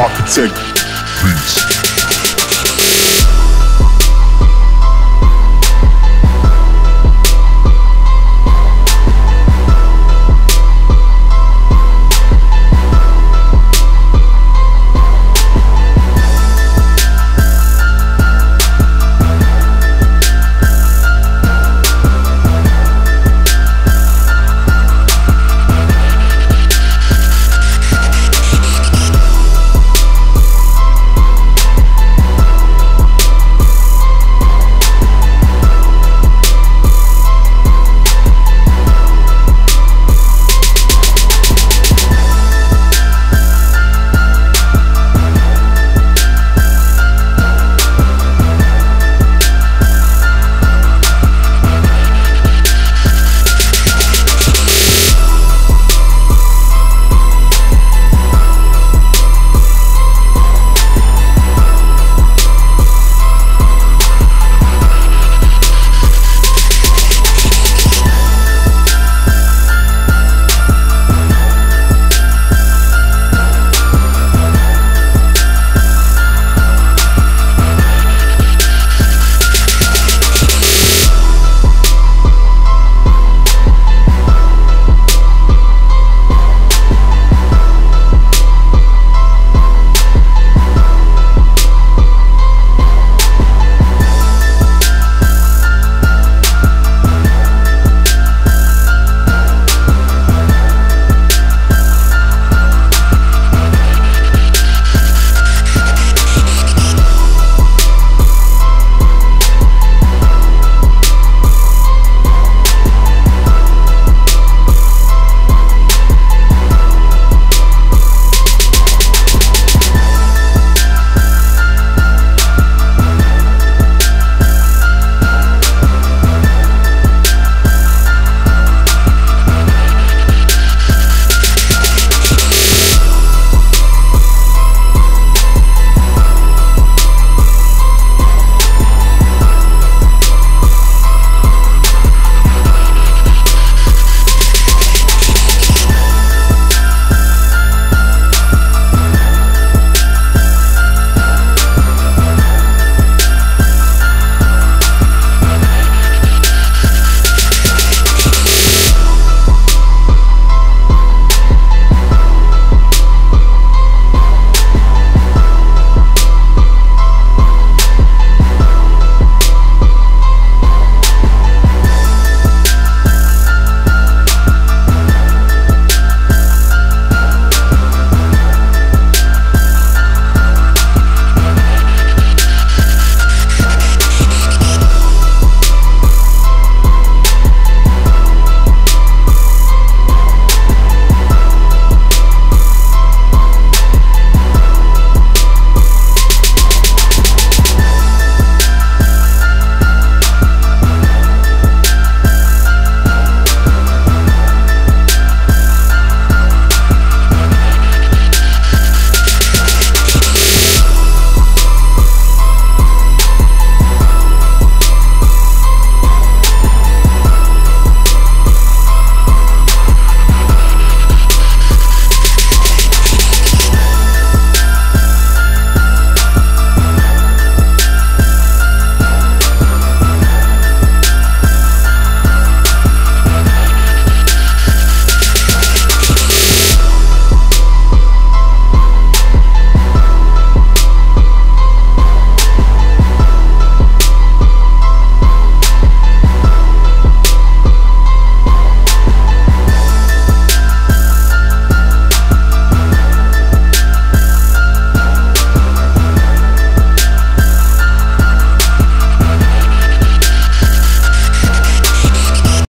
Architect. Peace.